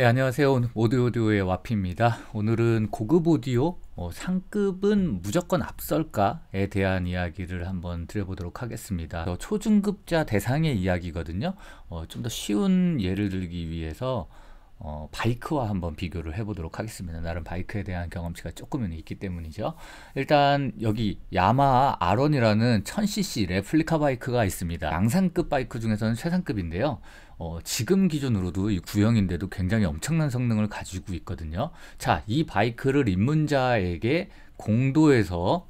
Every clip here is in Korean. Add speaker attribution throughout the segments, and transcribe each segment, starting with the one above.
Speaker 1: 네, 안녕하세요. 오디오 오디오의 와피입니다. 오늘은 고급 오디오 어, 상급은 무조건 앞설까에 대한 이야기를 한번 드려보도록 하겠습니다. 어, 초중급자 대상의 이야기거든요. 어, 좀 더 쉬운 예를 들기 위해서 어, 바이크와 한번 비교를 해보도록 하겠습니다. 나름 바이크에 대한 경험치가 조금은 있기 때문이죠. 일단 여기 야마하 R1이라는 1000cc 레플리카 바이크가 있습니다. 양산급 바이크 중에서는 최상급인데요. 어, 지금 기준으로도 이 구형인데도 굉장히 엄청난 성능을 가지고 있거든요. 자, 이 바이크를 입문자에게 공도에서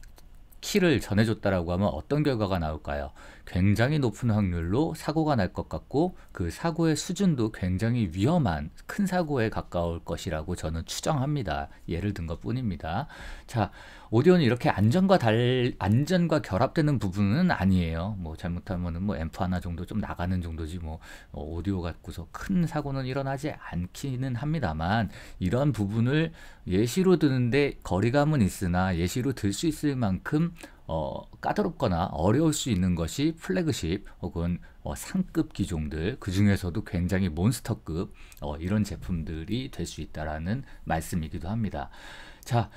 Speaker 1: 키를 전해줬다라고 하면 어떤 결과가 나올까요? 굉장히 높은 확률로 사고가 날 것 같고 그 사고의 수준도 굉장히 위험한 큰 사고에 가까울 것이라고 저는 추정합니다. 예를 든 것 뿐입니다. 자, 오디오는 이렇게 안전과 달, 안전과 결합되는 부분은 아니에요. 뭐 잘못하면은 뭐 앰프 하나 정도 좀 나가는 정도지 뭐 어, 오디오 갖고서 큰 사고는 일어나지 않기는 합니다만 이런 부분을 예시로 드는데 거리감은 있으나 예시로 들 수 있을 만큼 어, 까다롭거나 어려울 수 있는 것이 플래그십 혹은 어, 상급 기종들 그 중에서도 굉장히 몬스터급 어, 이런 제품들이 될 수 있다라는 말씀이기도 합니다. 자,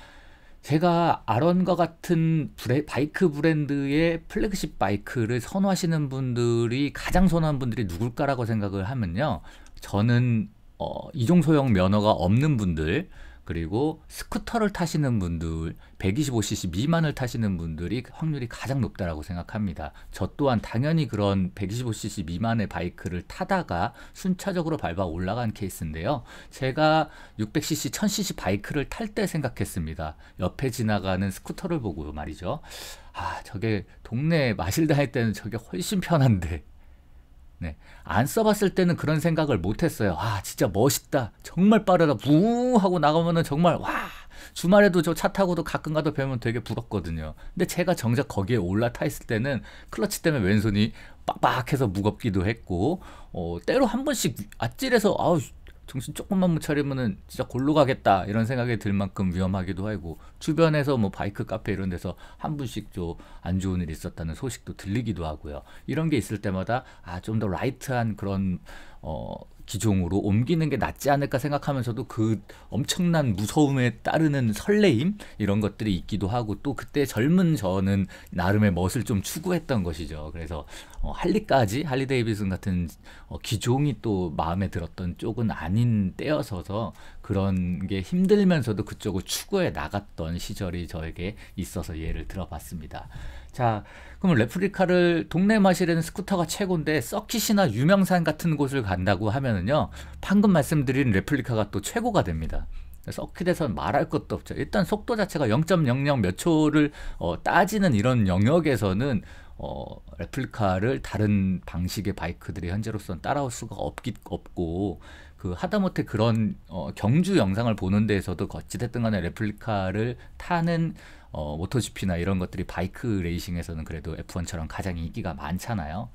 Speaker 1: 제가 R1과 같은 브레, 바이크 브랜드의 플래그십 바이크를 선호하시는 분들이 가장 선호하는 분들이 누굴까라고 생각을 하면요. 저는 어, 2종 소형 면허가 없는 분들 그리고 스쿠터를 타시는 분들 125cc 미만을 타시는 분들이 확률이 가장 높다라고 생각합니다. 저 또한 당연히 그런 125cc 미만의 바이크를 타다가 순차적으로 밟아 올라간 케이스인데요. 제가 600cc, 1000cc 바이크를 탈 때 생각했습니다. 옆에 지나가는 스쿠터를 보고 말이죠. 아, 저게 동네 마실 다닐 때는 저게 훨씬 편한데 네. 안 써봤을 때는 그런 생각을 못했어요. 아, 진짜 멋있다. 정말 빠르다. 부 하고 나가면은 정말 와. 주말에도 저 차 타고도 가끔 가다 배우면 되게 부럽거든요. 근데 제가 정작 거기에 올라타 있을 때는 클러치 때문에 왼손이 빡빡해서 무겁기도 했고, 어, 때로 한 번씩 아찔해서 아우 정신 조금만 못 차리면은 진짜 골로 가겠다 이런 생각이 들 만큼 위험하기도 하고 주변에서 뭐 바이크 카페 이런 데서 한 분씩 좀 안 좋은 일이 있었다는 소식도 들리기도 하고요. 이런 게 있을 때마다 아 좀 더 라이트한 그런 어 기종으로 옮기는 게 낫지 않을까 생각하면서도 그 엄청난 무서움에 따르는 설레임 이런 것들이 있기도 하고 또 그때 젊은 저는 나름의 멋을 좀 추구했던 것이죠. 그래서 어, 할리까지 할리 데이비슨 같은 어, 기종이 또 마음에 들었던 쪽은 아닌 때여서서 그런 게 힘들면서도 그쪽을 추구해 나갔던 시절이 저에게 있어서 예를 들어봤습니다. 자, 그럼 레플리카를 동네 마실에는 스쿠터가 최고인데 서킷이나 유명산 같은 곳을 간다고 하면은요. 방금 말씀드린 레플리카가 또 최고가 됩니다. 서킷에선 말할 것도 없죠. 일단 속도 자체가 0.00 몇 초를 어, 따지는 이런 영역에서는 어, 레플리카를 다른 방식의 바이크들이 현재로서는 따라올 수가 없기 없고 그 하다못해 그런 어, 경주 영상을 보는 데에서도 어찌됐든 간에 레플리카를 타는 어, 모토GP나 이런 것들이 바이크 레이싱에서는 그래도 F1처럼 가장 인기가 많잖아요.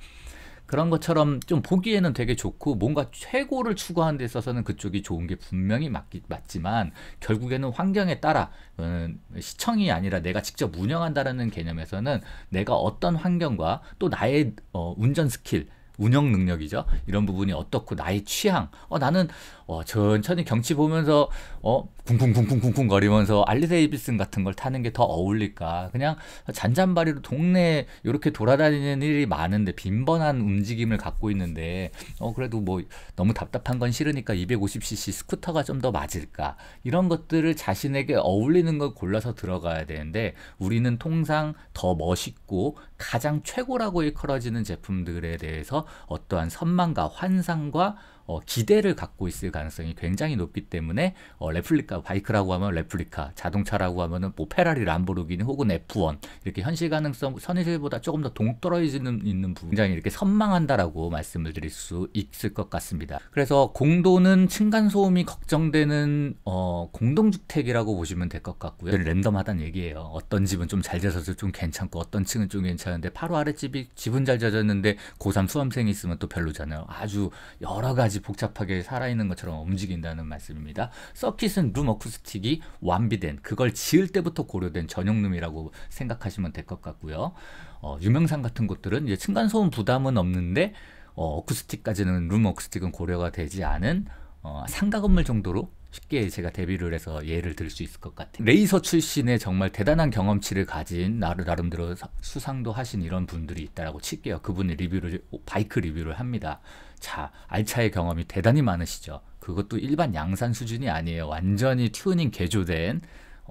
Speaker 1: 그런 것처럼 좀 보기에는 되게 좋고 뭔가 최고를 추구하는 데 있어서는 그쪽이 좋은 게 분명히 맞기, 맞지만 결국에는 환경에 따라 음, 시청이 아니라 내가 직접 운영한다는 개념에서는 내가 어떤 환경과 또 나의 어, 운전 스킬 운영 능력이죠. 이런 부분이 어떻고 나의 취향. 어 나는 어 천천히 경치 보면서 어 쿵쿵쿵쿵쿵쿵 거리면서 알리 데이비슨 같은 걸 타는 게 더 어울릴까? 그냥 잔잔바리로 동네 이렇게 돌아다니는 일이 많은데 빈번한 움직임을 갖고 있는데 어 그래도 뭐 너무 답답한 건 싫으니까 250cc 스쿠터가 좀 더 맞을까? 이런 것들을 자신에게 어울리는 걸 골라서 들어가야 되는데 우리는 통상 더 멋있고 가장 최고라고 일컬어지는 제품들에 대해서 어떠한 선망과 환상과 어, 기대를 갖고 있을 가능성이 굉장히 높기 때문에 어, 레플리카 바이크라고 하면 레플리카 자동차라고 하면은 뭐 페라리 람보르기니 혹은 F1 이렇게 현실 가능성 선의실보다 조금 더 동떨어지는 있는 부분 굉장히 이렇게 선망한다라고 말씀을 드릴 수 있을 것 같습니다. 그래서 공도는 층간 소음이 걱정되는 어, 공동주택이라고 보시면 될 것 같고요. 랜덤하다는 얘기예요. 어떤 집은 좀 잘 돼서 좀 괜찮고 어떤 층은 좀 괜찮은데 바로 아랫집이 집은 잘 지었는데 고3 수험생이 있으면 또 별로잖아요. 아주 여러 가지 아주 복잡하게 살아있는 것처럼 움직인다는 말씀입니다. 서킷은 룸 어쿠스틱이 완비된 그걸 지을 때부터 고려된 전용 룸이라고 생각하시면 될 것 같고요. 어, 유명산 같은 곳들은 이제 층간소음 부담은 없는데 어, 어쿠스틱까지는 룸 어쿠스틱은 고려가 되지 않은 어, 상가 건물 정도로 쉽게 제가 데뷔를 해서 예를 들 수 있을 것 같아요. 레이서 출신의 정말 대단한 경험치를 가진 나를 나름대로 수상도 하신 이런 분들이 있다라고 칠게요. 그분이 리뷰를 바이크 리뷰를 합니다. 자, 알차의 경험이 대단히 많으시죠. 그것도 일반 양산 수준이 아니에요. 완전히 튜닝 개조된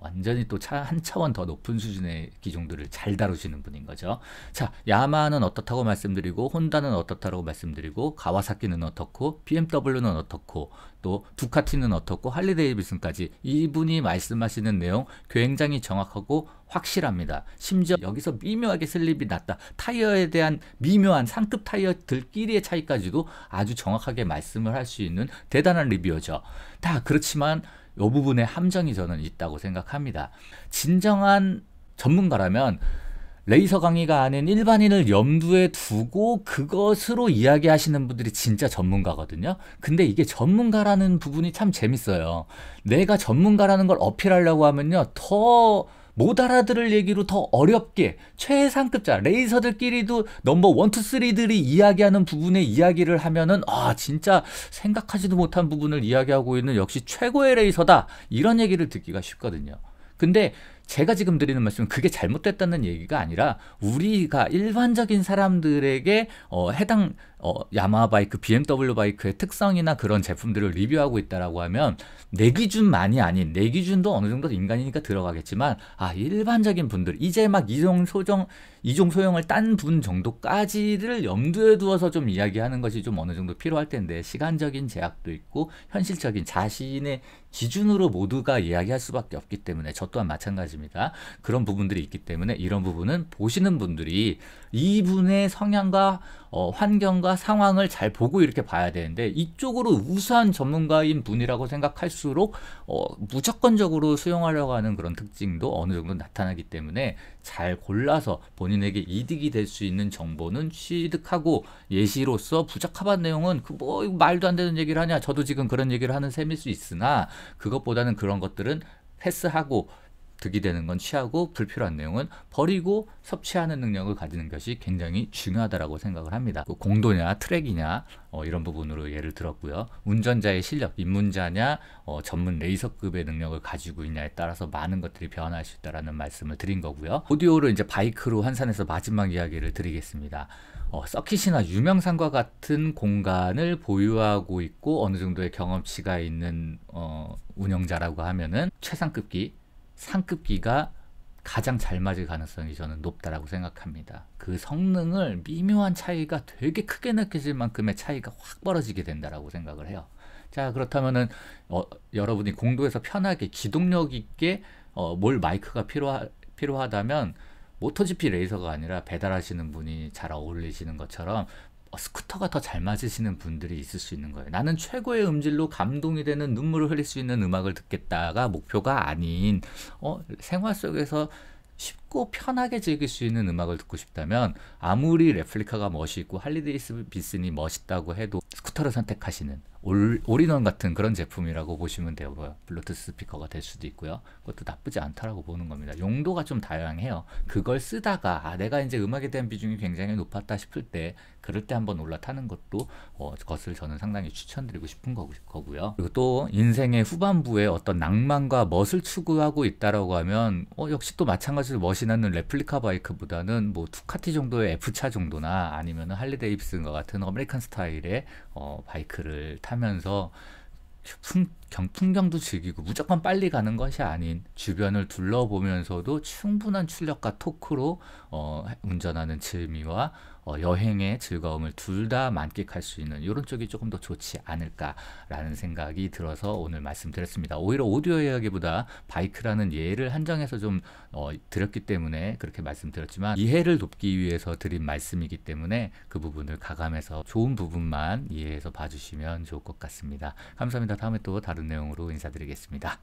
Speaker 1: 완전히 또 한 차원 더 높은 수준의 기종들을 잘 다루시는 분인 거죠. 자, 야마하는 어떻다고 말씀드리고 혼다는 어떻다고 말씀드리고 가와사키는 어떻고 BMW는 어떻고 또 두카티는 어떻고 할리 데이비슨까지 이분이 말씀하시는 내용 굉장히 정확하고 확실합니다. 심지어 여기서 미묘하게 슬립이 났다. 타이어에 대한 미묘한 상급 타이어들끼리의 차이까지도 아주 정확하게 말씀을 할 수 있는 대단한 reviewer죠. 다 그렇지만 이 부분에 함정이 저는 있다고 생각합니다. 진정한 전문가라면 레이서 강의가 아닌 일반인을 염두에 두고 그것으로 이야기하시는 분들이 진짜 전문가거든요. 근데 이게 전문가라는 부분이 참 재밌어요. 내가 전문가라는 걸 어필하려고 하면요. 더 못 알아들을 얘기로 더 어렵게 최상급자 레이서들끼리도 number one, two, three들이 이야기하는 부분의 이야기를 하면은 아 진짜 생각하지도 못한 부분을 이야기하고 있는 역시 최고의 레이서다 이런 얘기를 듣기가 쉽거든요. 근데 제가 지금 드리는 말씀은 그게 잘못됐다는 얘기가 아니라 우리가 일반적인 사람들에게 어, 해당 어, 야마 바이크, BMW 바이크의 특성이나 그런 제품들을 리뷰하고 있다라고 하면 내 기준만이 아닌 내 기준도 어느 정도 인간이니까 들어가겠지만 아 일반적인 분들 이제 막 이종 소정 이종 소형을 딴 분 정도까지를 염두에 두어서 좀 이야기하는 것이 좀 어느 정도 필요할 텐데 시간적인 제약도 있고 현실적인 자신의 기준으로 모두가 이야기할 수밖에 없기 때문에 저 또한 마찬가지 입니다. 그런 부분들이 있기 때문에 이런 부분은 보시는 분들이 이분의 성향과 어, 환경과 상황을 잘 보고 이렇게 봐야 되는데 이쪽으로 우수한 전문가인 분이라고 생각할수록 어, 무조건적으로 수용하려고 하는 그런 특징도 어느 정도 나타나기 때문에 잘 골라서 본인에게 이득이 될 수 있는 정보는 취득하고 예시로서 부적합한 내용은 그 뭐 말도 안 되는 얘기를 하냐 저도 지금 그런 얘기를 하는 셈일 수 있으나 그것보다는 그런 것들은 패스하고 득이 되는 건 취하고 불필요한 내용은 버리고 섭취하는 능력을 가지는 것이 굉장히 중요하다고 생각을 합니다. 그 공도냐 트랙이냐 어, 이런 부분으로 예를 들었고요. 운전자의 실력, 입문자냐 어, 전문 레이서급의 능력을 가지고 있냐에 따라서 많은 것들이 변할 수 있다라는 말씀을 드린 거고요. 오디오를 이제 바이크로 환산해서 마지막 이야기를 드리겠습니다. 어, 서킷이나 유명상과 같은 공간을 보유하고 있고 어느 정도의 경험치가 있는 어, 운영자라고 하면은 최상급기 상급기가 가장 잘 맞을 가능성이 저는 높다라고 생각합니다. 그 성능을 미묘한 차이가 되게 크게 느껴질 만큼의 차이가 확 벌어지게 된다라고 생각을 해요. 자 그렇다면은 어, 여러분이 공도에서 편하게 기동력 있게 어, 뭘 마이크가 필요하, 필요하다면 모토GP 레이서가 아니라 배달하시는 분이 잘 어울리시는 것처럼 어, 스쿠터가 더 잘 맞으시는 분들이 있을 수 있는 거예요. 나는 최고의 음질로 감동이 되는 눈물을 흘릴 수 있는 음악을 듣겠다가 목표가 아닌 어, 생활 속에서 쉽고 편하게 즐길 수 있는 음악을 듣고 싶다면 아무리 레플리카가 멋있고 할리데이비슨이 멋있다고 해도 스쿠터를 선택하시는 all, all-in-one 같은 그런 제품이라고 보시면 돼요. 뭐, 블루투스 스피커가 될 수도 있고요. 그것도 나쁘지 않다라고 보는 겁니다. 용도가 좀 다양해요. 그걸 쓰다가 아, 내가 이제 음악에 대한 비중이 굉장히 높았다 싶을 때 그럴 때 한번 올라타는 것도 어, 것을 저는 상당히 추천드리고 싶은 거, 고요 그리고 또 인생의 후반부에 어떤 낭만과 멋을 추구하고 있다라고 하면 어, 역시 또 마찬가지로 멋이 나는 레플리카 바이크보다는 뭐 두카티 정도의 F차 정도나 아니면 할리데이비슨과 같은 American 스타일의 어, 바이크를 타면서 풍, 경, 풍경도 즐기고 무조건 빨리 가는 것이 아닌 주변을 둘러보면서도 충분한 출력과 토크로 어, 운전하는 재미와 어, 여행의 즐거움을 둘 다 만끽할 수 있는 이런 쪽이 조금 더 좋지 않을까라는 생각이 들어서 오늘 말씀드렸습니다. 오히려 오디오 이야기보다 바이크라는 예를 한정해서 좀 어, 드렸기 때문에 그렇게 말씀드렸지만 이해를 돕기 위해서 드린 말씀이기 때문에 그 부분을 가감해서 좋은 부분만 이해해서 봐주시면 좋을 것 같습니다. 감사합니다. 다음에 또 다른 내용으로 인사드리겠습니다.